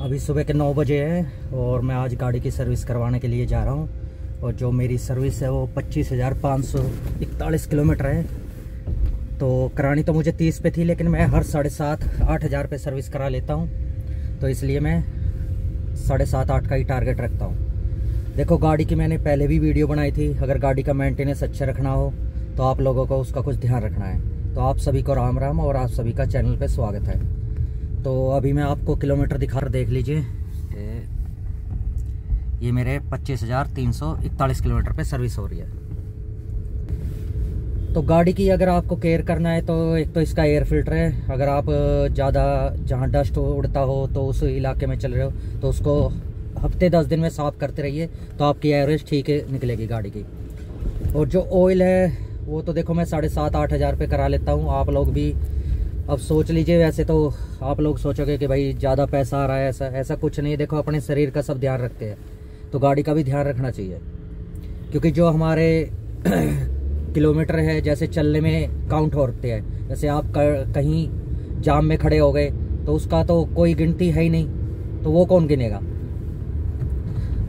अभी सुबह के नौ बजे है और मैं आज गाड़ी की सर्विस करवाने के लिए जा रहा हूँ। और जो मेरी सर्विस है वो पच्चीस हज़ार पाँच सौ इकतालीस किलोमीटर है। तो करानी तो मुझे तीस पे थी, लेकिन मैं हर साढ़े सात, आठ हज़ार पे सर्विस करा लेता हूँ। तो इसलिए मैं साढ़े सात, आठ का ही टारगेट रखता हूँ। देखो, गाड़ी की मैंने पहले भी वीडियो बनाई थी। अगर गाड़ी का मेंटेनेंस अच्छा रखना हो तो आप लोगों को उसका कुछ ध्यान रखना है। तो आप सभी को राम राम और आप सभी का चैनल पर स्वागत है। तो अभी मैं आपको किलोमीटर दिखा देख लीजिए। ये मेरे पच्चीस हज़ार तीन सौ इकतालीस किलोमीटर पे सर्विस हो रही है। तो गाड़ी की अगर आपको केयर करना है तो एक तो इसका एयर फ़िल्टर है। अगर आप ज़्यादा, जहाँ डस्ट उड़ता हो तो उस इलाके में चल रहे हो तो उसको हफ़्ते दस दिन में साफ़ करते रहिए तो आपकी एवरेज ठीक निकलेगी गाड़ी की। और जो ऑयल है, वो तो देखो मैं साढ़े सात, आठ हज़ार पे करा लेता हूँ। आप लोग भी अब सोच लीजिए वैसे तो आप लोग सोचोगे कि भाई ज़्यादा पैसा आ रहा है, ऐसा ऐसा कुछ नहीं। देखो, अपने शरीर का सब ध्यान रखते हैं तो गाड़ी का भी ध्यान रखना चाहिए। क्योंकि जो हमारे किलोमीटर है, जैसे चलने में काउंट होते हैं, जैसे आप कहीं जाम में खड़े हो गए तो उसका तो कोई गिनती है ही नहीं तो वो कौन गिनेगा?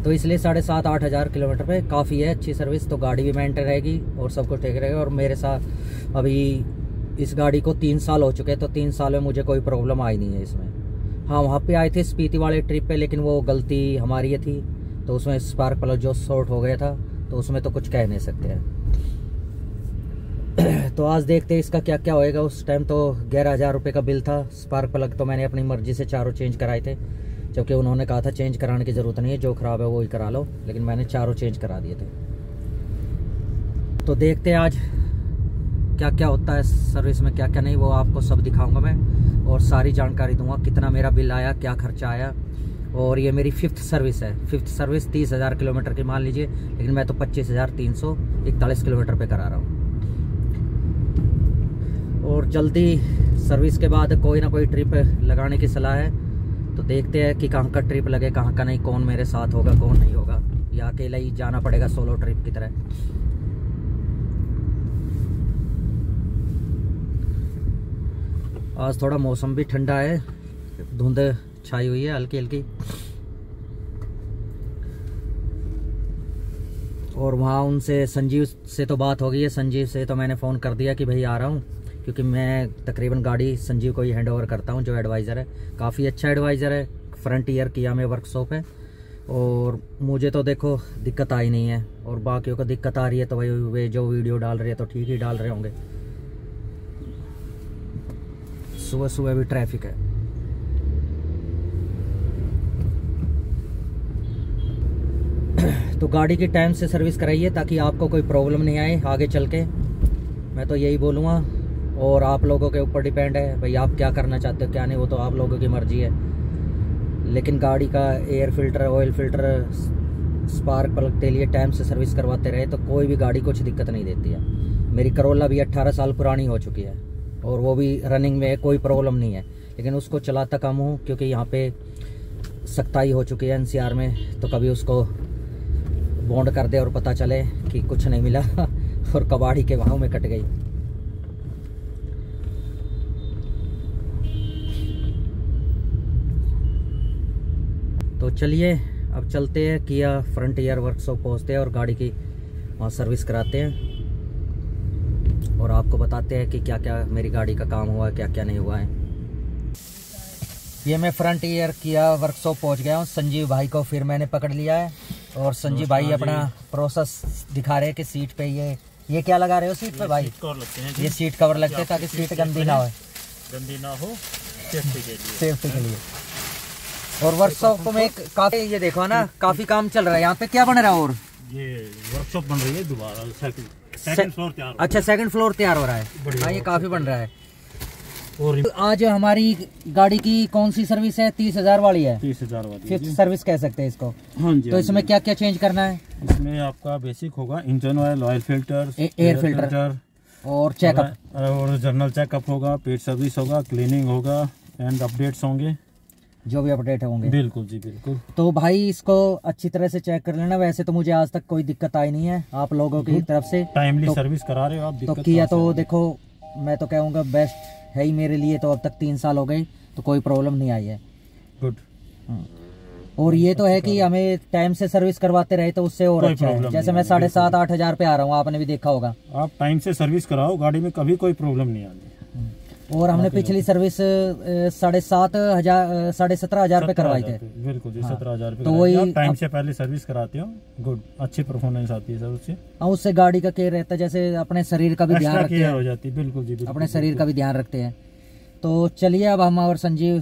तो इसलिए साढ़े सात, आठ हज़ार किलोमीटर पे काफ़ी है, अच्छी सर्विस तो गाड़ी भी मेंटेन रहेगी और सब कुछ ठीक रहेगा। और मेरे साथ अभी इस गाड़ी को तीन साल हो चुके हैं तो तीन साल में मुझे कोई प्रॉब्लम आई नहीं है इसमें। हाँ वहाँ पे आए थे स्पीति वाले ट्रिप पे, लेकिन वो गलती हमारी थी। तो उसमें स्पार्क प्लग जो शॉर्ट हो गया था तो उसमें तो कुछ कह नहीं सकते हैं। तो आज देखते हैं इसका क्या क्या होएगा। उस टाइम तो ग्यारह हज़ार रुपये का बिल था। स्पार्क प्लग तो मैंने अपनी मर्ज़ी से चारों चेंज कराए थे। जबकि उन्होंने कहा था चेंज कराने की ज़रूरत नहीं है, जो ख़राब है वो ही करा लो। लेकिन मैंने चारों चेंज करा दिए थे। तो देखते हैं आज क्या क्या होता है सर्विस में क्या क्या नहीं, वो आपको सब दिखाऊँगा मैं। और सारी जानकारी दूँगा, कितना मेरा बिल आया, क्या खर्चा आया। और ये मेरी फिफ्थ सर्विस है। फिफ्थ सर्विस तीस हज़ार किलोमीटर की, मान लीजिए। लेकिन मैं तो पच्चीस हज़ार तीन सौ इकतालीस किलोमीटर पे करा रहा हूँ। और जल्दी सर्विस के बाद कोई ना कोई ट्रिप लगाने की सलाह है। तो देखते हैं कि कहाँ का ट्रिप लगे, कहाँ का नहीं, कौन मेरे साथ होगा, कौन नहीं होगा। या अकेला ही जाना पड़ेगा सोलो ट्रिप की तरह। आज थोड़ा मौसम भी ठंडा है। धुंध छाई हुई है हल्की हल्की। और वहाँ उनसे संजीव से तो बात हो गई है। संजीव से तो मैंने फ़ोन कर दिया कि भाई आ रहा हूँ, क्योंकि मैं तकरीबन गाड़ी संजीव को ही हैंड ओवर करता हूँ, जो एडवाइज़र है। काफ़ी अच्छा एडवाइज़र है फ्रंट ईयर किया मैं वर्कशॉप है और मुझे तो देखो, दिक्कत आई नहीं है। और बाकियों को दिक्कत आ रही है तो भाई वे जो वीडियो डाल रहे हैं तो ठीक ही डाल रहे होंगे। सुबह सुबह भी ट्रैफ़िक है। तो गाड़ी की टाइम से सर्विस कराइए ताकि आपको कोई प्रॉब्लम नहीं आए आगे चल के। मैं तो यही बोलूँगा, और आप लोगों के ऊपर डिपेंड है, भाई आप क्या करना चाहते हो, क्या नहीं, वो तो आप लोगों की मर्ज़ी है। लेकिन गाड़ी का air filter oil filter spark plug के लिए टाइम से सर्विस करवाते रहे तो कोई भी गाड़ी कुछ दिक्कत नहीं देती है। मेरी करोला भी 18 साल पुरानी हो चुकी है। और वो भी रनिंग में कोई प्रॉब्लम नहीं है। लेकिन उसको चलाता कम हूँ, क्योंकि यहाँ पे सख्ताई हो चुकी है एनसीआर में तो कभी उसको बॉन्ड कर दे और पता चले कि कुछ नहीं मिला और कबाड़ी के भाव में कट गई। तो चलिए, अब चलते हैं किया फ्रंट ईयर वर्कशॉप पहुँचते हैं और गाड़ी की, वहाँ सर्विस कराते हैं। और आपको बताते हैं कि क्या क्या मेरी गाड़ी का काम हुआ है क्या क्या नहीं हुआ है। ये मैं फ्रंट ईयर किया वर्कशॉप पहुँच गया हूँ। संजीव भाई को फिर मैंने पकड़ लिया है। और संजीव भाई अपना प्रोसेस दिखा रहे हैं कि सीट पे ये ये क्या लगा रहे हो सीट पे भाई? ये सीट कवर लगते हैं ताकि सीट गंदी ना हो। गंदी ना हो सेफ्टी के लिए। सेफ्टी के लिए। और वर्कशॉप में काफ़ी ये देखो ना काफ़ी काम चल रहा है। यहाँ पे क्या बन रहा है और? ये वर्कशॉप बन रही है दोबारा सेकंड फ्लोर तैयार अच्छा सेकंड फ्लोर तैयार हो रहा है। हाँ ये काफ़ी बन रहा है। और आज हमारी गाड़ी की कौन सी सर्विस है? तीस हज़ार वाली है। तीस हज़ार वाली फिफ्थ सर्विस कह सकते हैं इसको। हाँ जी तो इसमें क्या क्या चेंज करना है? इसमें आपका बेसिक होगा engine oil oil filter air filter और चेकअप और जर्नल चेकअप होगा पेट सर्विस होगा क्लीनिंग होगा एंड अपडेट्स होंगे। जो भी अपडेट होंगे। बिल्कुल जी बिल्कुल। तो भाई इसको अच्छी तरह से चेक कर लेना। वैसे तो मुझे आज तक कोई दिक्कत आई नहीं है। आप लोगों की तरफ़ से टाइमली तो, सर्विस करा रहे हो आप तो किया तो देखो मैं तो कहूँगा बेस्ट है ही मेरे लिए तो अब तक तीन साल हो गए तो कोई प्रॉब्लम नहीं आई है। गुड और ये तो है कि हमें टाइम से सर्विस करवाते रहे तो उससे और अच्छा है। जैसे मैं साढ़े सात आठ हज़ार पे आ रहा हूँ आपने भी देखा होगा। आप टाइम से सर्विस कराओ गाड़ी में कभी कोई प्रॉब्लम नहीं आनी। और हमने पिछली सर्विस साढ़े सात हज़ार साढ़े सत्रह हज़ार पे करवाए थे। बिल्कुल जी सत्रह हज़ार तो वही टाइम से पहले सर्विस कराते हो गुड अच्छी परफॉर्मेंस आती है सर उससे। हाँ उससे गाड़ी का केयर रहता है जैसे अपने शरीर का भी ध्यान रखते हैं हो। जाती है बिल्कुल जी अपने शरीर का भी ध्यान रखते हैं। तो चलिए अब हम और संजीव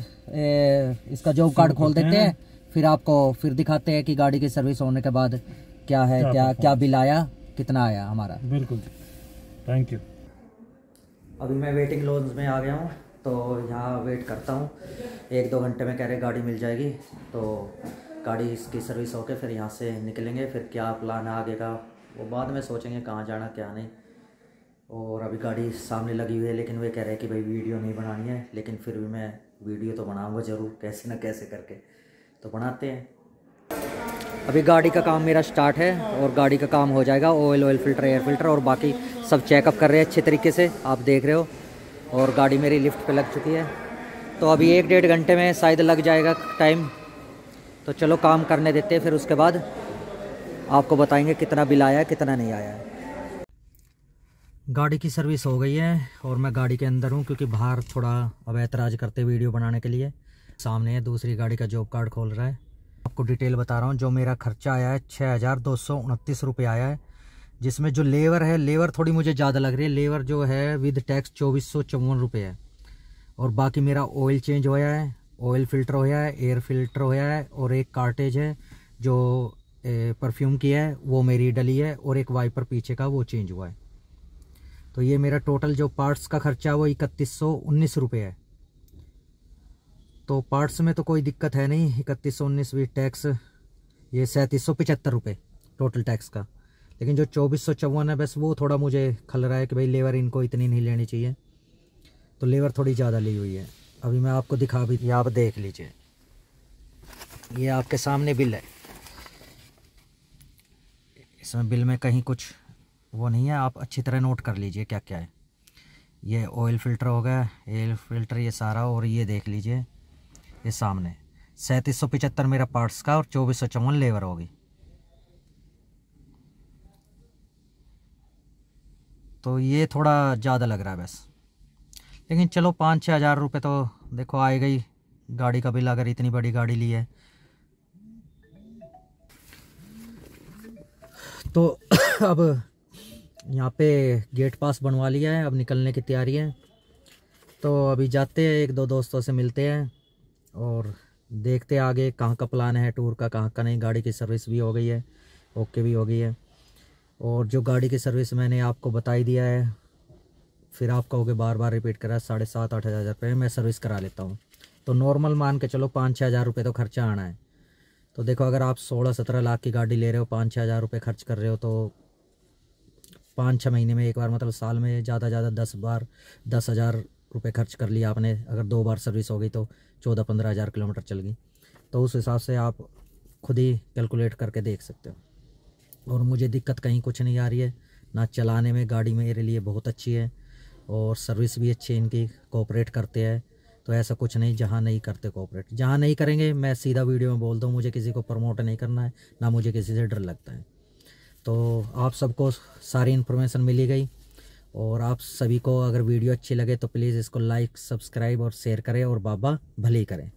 इसका जॉब कार्ड खोल देते हैं। फिर आपको फिर दिखाते हैं कि गाड़ी की सर्विस होने के बाद क्या है क्या क्या बिल आया कितना आया हमारा। बिल्कुल थैंक यू अभी मैं वेटिंग लॉन्स में आ गया हूँ तो यहाँ वेट करता हूँ। एक दो घंटे में कह रहे गाड़ी मिल जाएगी तो गाड़ी इसकी सर्विस होके फिर यहाँ से निकलेंगे, फिर क्या प्लान है आगे का, वो बाद में सोचेंगे कहाँ जाना, क्या नहीं। और अभी गाड़ी सामने लगी हुई है, लेकिन वे कह रहे हैं कि भाई वीडियो नहीं बनानी है, लेकिन फिर भी मैं वीडियो तो बनाऊँगा ज़रूर, कैसे ना कैसे करके। तो बनाते हैं। अभी गाड़ी का काम मेरा स्टार्ट है, और गाड़ी का काम हो जाएगा oil oil filter air filter और बाकी सब चेकअप कर रहे हैं अच्छे तरीके से, आप देख रहे हो, और गाड़ी मेरी लिफ्ट पे लग चुकी है। तो अभी एक डेढ़ घंटे में शायद लग जाएगा टाइम तो चलो काम करने देते हैं, फिर उसके बाद आपको बताएँगे कितना बिल आया है, कितना नहीं आया है। गाड़ी की सर्विस हो गई है, और मैं गाड़ी के अंदर हूँ, क्योंकि बाहर थोड़ा अब ऐतराज़ करते वीडियो बनाने के लिए। सामने है, दूसरी गाड़ी का जॉब कार्ड खोल रहा है। आपको डिटेल बता रहा हूँ, जो मेरा खर्चा आया है छः हज़ार दो सौ उनतीस रुपये आया है। जिसमें जो लेबर है, लेबर थोड़ी मुझे ज़्यादा लग रही है। लेबर जो है, विद टैक्स चौबीस सौ चौवन रुपये है। और बाकी मेरा ऑयल चेंज होया है ऑयल फ़िल्टर होया है एयर फ़िल्टर होया है, और एक कार्टेज है, जो परफ्यूम की है, वो मेरी डली है, और एक वाइपर पीछे का वो चेंज हुआ है। तो ये मेरा टोटल जो पार्ट्स का खर्चा है, वो इकतीस सौ उन्नीस रुपये है। तो पार्ट्स में तो कोई दिक्कत है नहीं, इकतीस सौ उन्नीस भी टैक्स ये सैंतीस सौ पचहत्तर रुपये टोटल टैक्स का। लेकिन जो चौबीस सौ चौवन है, बस वो थोड़ा मुझे खल रहा है कि भाई लेबर इनको इतनी नहीं लेनी चाहिए। तो लेबर थोड़ी ज़्यादा ली हुई है। अभी मैं आपको दिखा भी, ये आप देख लीजिए। ये आपके सामने बिल है। इसमें बिल में कहीं कुछ वो नहीं है, आप अच्छी तरह नोट कर लीजिए क्या क्या है। ये ऑयल फ़िल्टर हो गया एयर फ़िल्टर ये सारा और ये देख लीजिए, ये सामने। सैंतीस सौ पचहत्तर मेरा पार्ट्स का और चौबीस सौ चौवन लेबर होगी। तो ये थोड़ा ज़्यादा लग रहा है बस। लेकिन चलो पाँच छः हज़ार रुपये तो देखो आएगा गई। गाड़ी का बिल अगर इतनी बड़ी गाड़ी ली है। तो अब यहाँ पे गेट पास बनवा लिया है। अब निकलने की तैयारी है। तो अभी जाते हैं एक दो दोस्तों से मिलते हैं और देखते आगे कहाँ का प्लान है टूर का, कहाँ का नहीं। गाड़ी की सर्विस भी हो गई है ओके भी हो गई है। और जो गाड़ी की सर्विस मैंने आपको बता ही दिया है, फिर आप कहोगे बार बार रिपीट करा, साढ़े सात, आठ हज़ार रुपये मैं सर्विस करा लेता हूँ। तो नॉर्मल मान के चलो पाँच छः हज़ार रुपये तो खर्चा आना है। तो देखो, अगर आप सोलह सत्रह लाख की गाड़ी ले रहे हो पाँच छः हज़ार रुपये खर्च कर रहे हो तो पाँच छः महीने में एक बार मतलब साल में ज़्यादा ज़्यादा दस बार, दस हज़ार रुपये खर्च कर लिया आपने, अगर दो बार सर्विस हो गई तो चौदह पंद्रह हज़ार किलोमीटर चल गई। तो उस हिसाब से आप खुद ही कैलकुलेट करके देख सकते हो। और मुझे दिक्कत कहीं कुछ नहीं आ रही है। ना चलाने में, गाड़ी मेरे लिए बहुत अच्छी है और सर्विस भी अच्छी है इनकी कोऑपरेट करते हैं। तो ऐसा कुछ नहीं, जहाँ नहीं करते कोऑपरेट जहाँ नहीं करेंगे, मैं सीधा वीडियो में बोल दूँ मुझे किसी को प्रमोट नहीं करना है, ना मुझे किसी से डर लगता है। तो आप सबको सारी इन्फॉर्मेशन मिली गई और आप सभी को अगर वीडियो अच्छी लगे तो प्लीज़ इसको लाइक सब्सक्राइब और शेयर करें और बाबा भले ही करें।